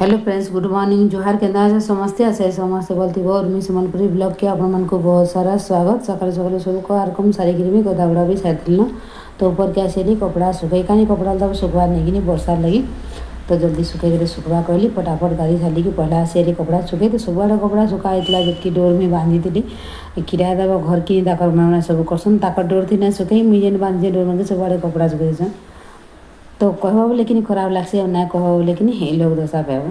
hello friends good morning ଜୁହାର କେନ୍ତା ଅଛେ ସମସ୍ତେ ଆସେ ସମସ୍ତେ ଭଲ ଥିବ ଆଉ ମୁଁ ସମ୍ବଲପୁରୀ ବ୍ଲଗ୍କେ ଆପଣମାନଙ୍କୁ ବହୁତ ସାରା ସ୍ୱାଗତ ସକାଳୁ ସକାଳୁ ସବୁ କାରକମ୍ ସାରିକିରି ବି ଗଦାଗୁଡ଼ା ବି ସାରିଥିଲୁ ତ ଉପରକେ ଆସିଲି କପଡ଼ା ଶୁଖେଇ କାହିଁ କପଡ଼ା ତାକୁ ଶୁଖବାର୍ ନେଇକିନି ବର୍ଷାର ଲାଗି ତ ଜଲ୍ଦି ଶୁଖେଇକିରି ଶୁଖବା କହିଲି ଫଟାଫଟ ଗାଧି ସାରିକି ପହଲା ଆସିଲି କପଡ଼ା ଶୁଖେଇ ତ ସବୁଆଡ଼େ କପଡ଼ା ଶୁଖା ହେଇଥିଲା ଯେତ୍କି ଡୋର୍ ମୁଇଁ ବାନ୍ଧିଥିଲି କିରା ଦେବ ଘରକି ତାଙ୍କର ମାନେ ସବୁ କରସନ୍ ତାଙ୍କର ଡୋର୍ ଥିଲା ଶୁଖେଇ ମୁଇଁ ଯେନ୍ ବାନ୍ଧିଛେ ଡୋର୍ ମାନକେ ସବୁଆଡ଼େ କପଡ଼ା ଶୁଖେଇଛନ୍ ତ କହେବ ବୋଲିକିନି ଖରାପ୍ ଲାଗ୍ସି ଆଉ ନାଇଁ କହେବ ବୋଲିକିନି ହେ ଲୋକ୍ ଦୋଷା ପାଏବ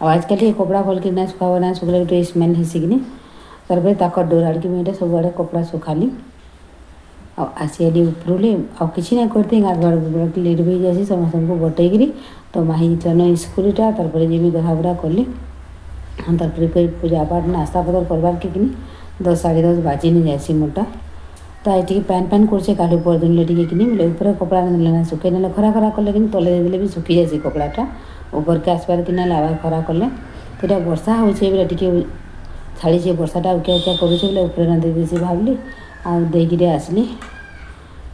ଆଉ ଆଜିକାଲି ଏ କପଡ଼ା ଭଲ୍କି ନାଇଁ ଶୁଖାବ ନାଇଁ ଶୁଖିଲେ ଗୁଟେ ସ୍ମେଲ୍ ହେସିକିନି ତାର୍ପରେ ତାକର୍ ଡୋର୍ ଆଡ଼ିକି ମୁଇଁ ଇଟା ସବୁଆଡ଼େ କପଡ଼ା ଶୁଖାଲି ଆଉ ଆସିଗଲି ଉପରୁଲେ ଆଉ କିଛି ନାଇଁ କରିଥି ଗାଧୁଆଡ଼ ଗୁଡ଼ାକି ଲେଟ୍ ବି ଯାଇସି ସମସ୍ତଙ୍କୁ ବଟେଇକିରି ତ ମାହି ଚନ ସ୍କୁଲ୍ଟା ତାର୍ପରେ ଯିମି ଗଧାବୁଡ଼ା କଲି ତାର୍ପରେ ଫେର୍ ପୂଜା ପାଠ୍ ନାସ୍ତା ପତର୍ କରବାର୍କେ କିନି ଦଶ୍ ସାଢ଼େ ଦଶ୍ ବାଜିନି ଯାଏସି ମୋର୍ଟା तक पैन पैन कर गाड़ी उपरे कपड़ा ना सुखे ना खरा खरा कले कि तले देदे भी सुखी जाए कपड़ाटा ऊपर के आसपार कि ना आबार खरा कले तो बर्षा हो छाड़े बर्षाटा उकिया उकिया करुचे बोले उपरे ना दे भावली आईकि आसली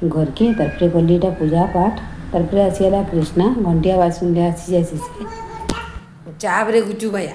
घर के तरफ गली पूजा पाठ तरफ आसीगला कृष्णा घंटिया बासन आसी भैया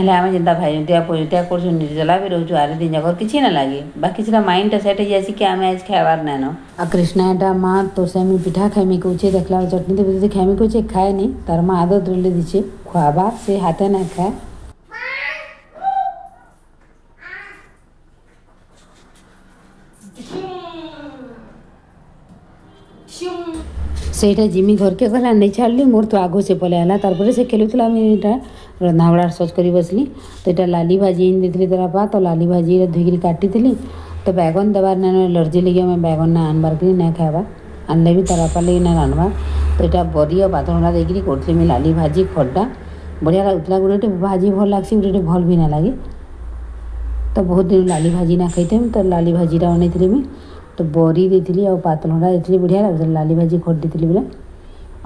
ना आम जिंदा भाई जुतिया पुज जुतिया कर जला भी रोच आर दिन जगह किसी ना लगे बाकी सीधा माइंड सेट हो जैसी कि आम आज खाबार नैन आ कृष्णा एटा माँ तो से पिठा खाइमी कौचे देखला चटनी देवी खाइमी कौचे खाए नहीं तार माँ आदत रोली दीछे खुआबा से हाथ ना खाए ସେଇଟା ଜିମି ଘରକେ ଗଲା ନେଇ ଛାଡ଼ିଲି ମୋର ତ ଆଗ ସେ ପଳେଇ ହେଲା ତାପରେ ସେ ଖେଳୁଥିଲା ମୁଁ ଏଇଟା ରନ୍ଧାବଡ଼ା ସର୍ଚ୍ଚ କରି ବସିଲି ତ ଏଇଟା ଲାଲି ଭାଜି ଆଣି ଦେଇଥିଲି ତାର ବାପା ତ ଲାଲି ଭାଜିରେ ଧୋଇକିରି କାଟିଥିଲି ତ ବାଇଗନ୍ ଦେବାର ନାଇଁ ଏଲର୍ଜି ଲାଗି ଆମେ ବାଇଗନ୍ ନା ଆନବାର୍ କି ନାଇଁ ଖାଇବା ଆଣିଲେ ବି ତାର ବାପା ଲାଗି ନାଇଁ ରାନ୍ଧବା ତ ଏଇଟା ବରି ଆଉ ପାତଳଟା ଦେଇକିରି କରିଥିଲି ମୁଇଁ ଲାଲି ଭାଜି ଖଟା ବଢ଼ିଆ ଲାଗୁଥିଲା ଗୋଟେ ଭାଜି ଭଲ ଲାଗ୍ସି ଗୋଟେ ଭଲ ବି ନା ଲାଗେ ତ ବହୁତ ଦିନ ଲାଲି ଭାଜି ନା ଖାଇଥିଲି ତ ଲାଲି ଭାଜିଟା ବନେଇଥିଲି ମୁଇଁ तो बरी देती आतलघंडा देती बढ़िया लगे लाली भाजी खड़ी थी बोले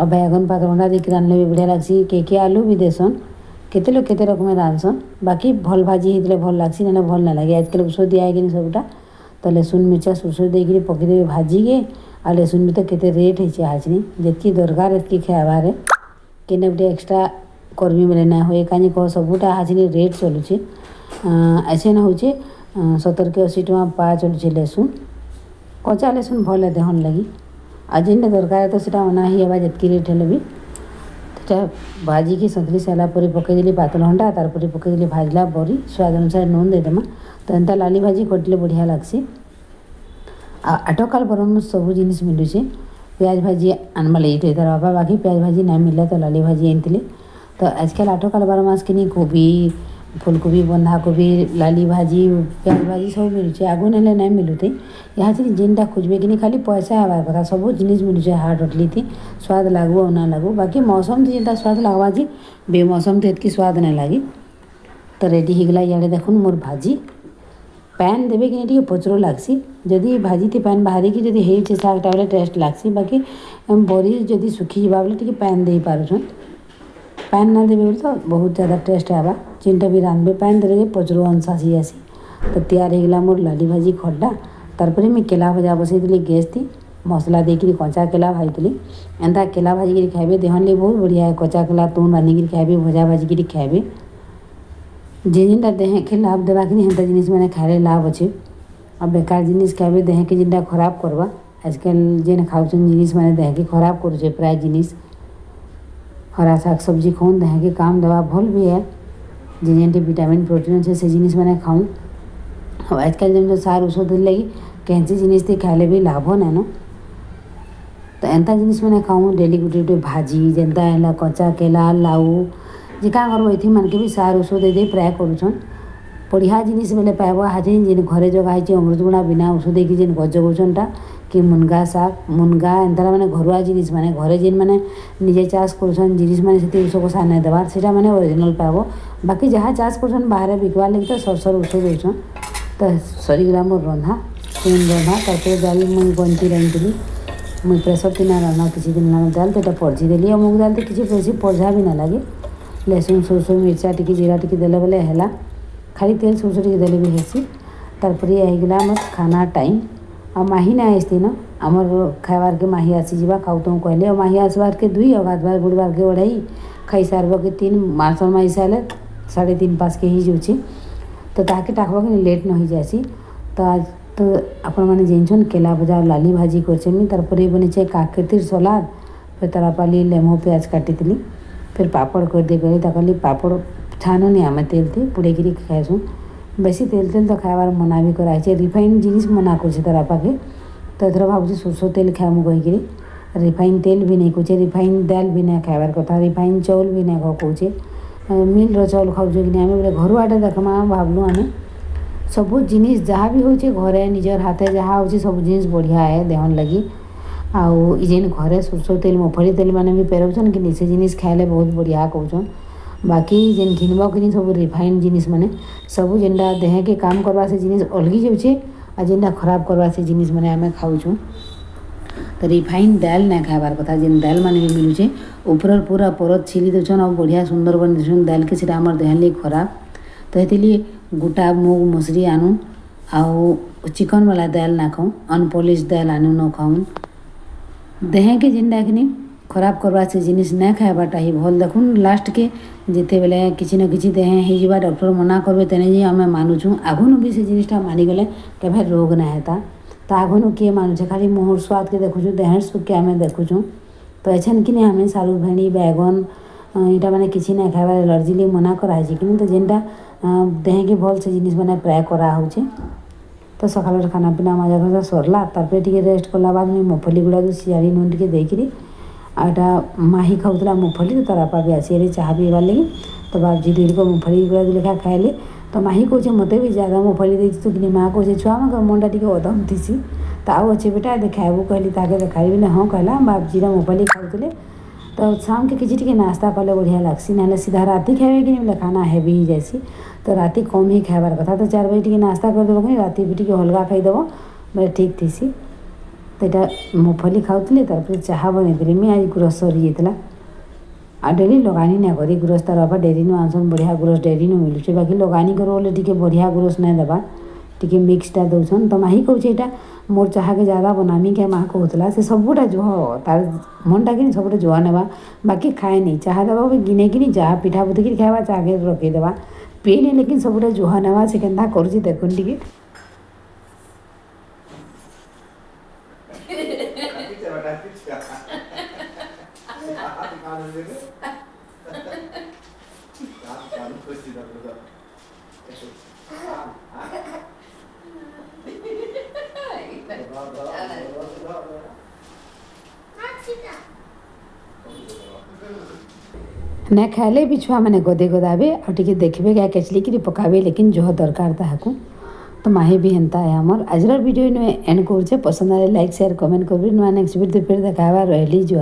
आ बैगन पातलघंडा देखिए रांधले भी बढ़िया लग्सी के के आलू भी देसन केत लोग केत रकम रांधसन बाकी भल भाजी होते भल लग्सी ना भल ना लगे आज आजकल ओष दिखाई है सबटा तो लेसुन मिर्चा सोर्स देकर पकईदे भाजिके आ लेसुन भी तो केट हो आसनी जितकी दरकार इतनी खेबारे कि गोटे एक्सट्रा कर्मी मिले ना हुए कहीं कह सबूटा आसनी रेट चलुचे ऐसे ना हो सतर के अशी टाँह पा चलु लेसुन कचाले सुन भल देहन लगी आ जेनटा दरकार तो सीटा अना ही हेबा जितकी रेट हेले भी भाजिकी सतरी सारापुर पकईदे पतलघंटा तार पर पकईदे भाजला बरी स्वाद अनुसार नून देदेमा तो एंता लाली भाजी कटले बढ़िया लगसी आठ काल पर सब जिन मिलूँ प्याज भाजी आनबा लगे थे तार बाबा बाकी प्याज भाजी ना मिलला तो लाली भाजी आनी तो आजकल आठ काल बार मस के कोबी फुलकोबी बंधाकोबी लाली भाजी प्याज भाजी सब मिलूँ आगु ना ना मिलूते यहाँ से जिनटा खोजे कि खाली पैसा हवा कथा सब जिन मिलू हाट अटली थी स्वाद लगू आ ना लगू बाकी मौसम तो जिनटा स्वाद लगवा जी बे मौसम तो इतनी स्वाद ना लगे तो रेडी होगा इे देख मोर भाजी पैन देवे कि प्रचुर लग्सी जदि भाजी थी पैन बाहर की शाग टाइप टेस्ट लग्सी बाकी बरी जदि सुखी जावा बोले पैन दे पार्छ पैन ना देवे तो बहुत ज्यादा टेस्ट हेबा चिंटा भी रांधे पाएन देने प्रचुर अंश आसी तो तैयार हो होगा मोर लाली भाजी खड्डा तरप केला भजा बसई गैस थी मसला कि कचा केला भाजी एंता केला भाजिक खाए देहन लगे बहुत बढ़िया है कचा केला तुण रांधिक खाए भजा भाजिक खाए जे जिनटा देहे के लाभ देवा कि जिस मैंने खाए लाभ अच्छे और बेकार जिनिस खाए देहे के जिनटा खराब करवा आजकल जेन खाऊन जिनिस मैंने देहे के खराब कर प्राय जिनिस और आ सब्जी खाऊ देह के काम देवा भल भी है जिन जेनटे भिटामिन प्रोटीन अच्छे से जिनिस मैंने खाऊ और आजकल जमीन जो सार ओषद लगे कैंसी जिनिस खाले भी लाभ ना न तो एंता जिनिस मैंने खाऊ डेली गोटे गोटे भाजी जेनता है कचा केला लाऊ जी क्या करब ये मान के भी सार ओषद प्राय कर बढ़िया जिनिस बोले पाइब हाजी जिन घरे जगह अमृतगुणा बिना ओषद देखिए जिन गजगौन କି ମୁନଗା ଶାଗ୍ ମୁନଗା ଏନ୍ତାଟା ମାନେ ଘରୁଆ ଜିନିଷ୍ ମାନେ ଘରେ ଯେନ୍ମାନେ ନିଜେ ଚାଷ୍ କରୁଛନ୍ ଜିନିଷ୍ମାନେ ସେଥି ଉଷୋ ସାର୍ ନାଇଁ ଦେବାର୍ ସେଟାମାନେ ଓରିଜିନାଲ୍ ପାଇବ ବାକି ଯାହା ଚାଷ୍ କରୁଛନ୍ ବାହାରେ ବିକ୍ବାର୍ ଲାଗି ତ ସର୍ ସର୍ ଉଷୋ ଦଉଛନ୍ ତ ସରିଗଲା ମୋର ରନ୍ଧା ତିନ୍ ରନ୍ଧା ତାପରେ ଡାଲି ମୁଇଁ ଗଞ୍ଜି ରାନ୍ଧିଥିଲି ମୁଇଁ ପ୍ରେସର୍ ତିନା ରାନ୍ଧା କିଛି ଦିନ ରାନ୍ଧା ଡାଲ୍ ତ ଏଇଟା ପର୍ଜି ଦେଲି ଆଉ ମୁଗ୍ ଡାଲ୍ ତ କିଛି ବେଶୀ ପର୍ଝା ବି ନାଇଁ ଲାଗେ ଲେସୁନ୍ ସୋର୍ଷ ମିର୍ଚା ଟିକେ ଜିରା ଟିକେ ଦେଲେ ବେଲେ ହେଲା ଖାଲି ତେଲ୍ ସୋର୍ଷ ଟିକେ ଦେଲେ ବି ହେସି ତାପରେ ହେଇଗଲା ଆମର ଖାନା ଟାଇମ୍ माही ना आसती न आमर खाबार के माही आसीजी खाऊत तो कहले माही आसवार के दुई और गाधवार गुड़वार के ओढ़ाई खाई सारब के तीन मार्च माही सारे साढ़े तीन पास के ही तो ताकि टाकबा कि लेट न हो जासी तो आज तो आपण मैंने जेनछन केला बजा लाली भाजी कर तार बनीचे काकृतिर सलाद फिर तारापाली लेमो प्याज काटी फिर पापड़ कर दे गई पापड़ छानुनि आम तेल थी पुड़े कि बेसी तेल तेल तो खावार मना भी कर रिफाइन जिनिस मना कर पाखे तो एथर भावे सोरसो तेल खाएम कहीकि रिफाइन तेल भी नहीं कौचे रिफाइन दाल भी नहीं खाबार कथा रिफाइन चाउल भी नहीं कौचे मिल रौल खाऊ कि नहीं घर आटे देखमा भावलू आम सब जिनिस जहाँ भी हूँ घरे निजर हाथ जहाँ हूँ सब जिन बढ़िया है देहन लगी आउ ये घरे सोर्स तेल मफली तेल मैंने भी पेरवचन कि जिनिस खाइले बहुत बढ़िया कौचन बाकी जेन घिनब कि सब रिफाइन जिनिस मैंने ସବୁ ଯେନ୍ଟା ଦେହେକେ କାମ୍ କର୍ବା ସେ ଜିନିଷ୍ ଅଲ୍ଗି ଯାଉଛେ ଆଉ ଯେନ୍ଟା ଖରାପ୍ କର୍ବା ସେ ଜିନିଷ୍ମାନେ ଆମେ ଖାଉଛୁଁ ତ ରିଫାଇନ୍ ଡାଏଲ୍ ନାଇଁ ଖାଏବାର୍ କଥା ଯେନ୍ ଡାଏଲ୍ମାନେ ବି ମିଲୁଛେ ଉପ୍ରର୍ ପୁରା ପରତ୍ ଛିଲି ଦେଉଛନ୍ ଆଉ ବଢ଼ିଆ ସୁନ୍ଦର୍ ବନେଇ ଦେଉଛନ୍ ଡାଏଲ୍କେ ସେଟା ଆମର୍ ଦେହର୍ ଲାଗି ଖରାପ୍ ତ ହେଥିର୍ଲାଗି ଗୁଟା ମୁଗ୍ ମସୁରି ଆନୁ ଆଉ ଚିକନ୍ବାଲା ଡାଏଲ୍ ନା ଖାଉଁ ଅନ୍ପଲିସ୍ ଡାଏଲ୍ ଆନୁ ନ ଖାଉଁ ଦେହେକେ ଯେନ୍ଟାକିନି खराब करवा से जिनिस ना खाइबाटा ही भल देख लास्ट के जिते बेले किसी ना कि देहे हो डॉक्टर मना करबे तेने जी आम मानुचू आगुन भी से जिनिसा मानिगले कभी रोग ना हेता तो आगुन किए मानुचे खाली मुहर स्वाद के देखु देहर सुख के देखुचू तो एछन कि नहीं आम सालू भेणी बैगन यहाँ मैंने किसी ना खाइबार एलर्जी मना कराई कि तो जेनटा देहे कि भल से जिनिस मैंने प्राय करा तो सकाल खाना पीना मजा खजा सरला तार रेस्ट कला बाद मुझे मफली गुड़ा सियाड़ी नुन टे देखी आटा माही खाऊला मुंगफली तो तार बापा भी आसी रही लगे तो बाप जी दीड़ को मुंगफली लिखा खाएले तो माही कौचे मत भी ज्यादा मुंगफली देती तो कि माँ कौचे छुआ मैं मुंडा टी अदम थी तो आउ अच्छे बेटा देखाबू कहली ताके देखाइबी ना हाँ कहला बाप जी मुंगफली खाऊले तो शाम के किसी टी नास्ता कले बढ़िया लग्सी ना सीधा रात खाए कि खाना हेवी ही जैसी तो राति कम ही खाबार कथा तो चार बजे टी नास्ता करदेव कहीं रात भी टे हल्का खाईदेव बोले ठीक थीसी तो यहाँ मुफली खाऊ चाह बन मैं आज ग्रोस सर जाइला आ डेली लगानी ना कर ग्रोस तार बाबा डेरी आनसन बढ़िया ग्रस डेरी नु मिलू बाकी लगानी कर बढ़िया ग्रोस ना देवा टी मिक्सटा दौन तो माही कहे यहाँ मोर चाह के ज्यादा बनामी क्या माँ कहला से सबुटा जुह तार मन टा कि सबुटा जुआ ना बाकी खाए नहीं चाह देवा गिने कि चाहा पिठा बुतिक खाया चाहे रखेदेव पीने लेकिन सबुटा जुआ ना से के देखे अच्छा भी छुआ मैंने गोदे गोदा और टी क्या कैचली कि पकाबे लेकिन जो दरकार তো মাহি ବି ହେନ୍ତା ଏ ଆମର୍ ଆଜିର ଭିଡ଼ିଓ ଇନୁ ଏଣ୍ଡ୍ କରୁଛେ ପସନ୍ଦ ହେଲେ ଲାଇକ୍ ସେୟାର୍ କମେଣ୍ଟ୍ କରିବେ ନୂଆ ନେକ୍ସଟ୍ ଭିଡ଼ିଓ ଫେର୍ ଦେଖା ହେବା ରହିଲି ଜୁହା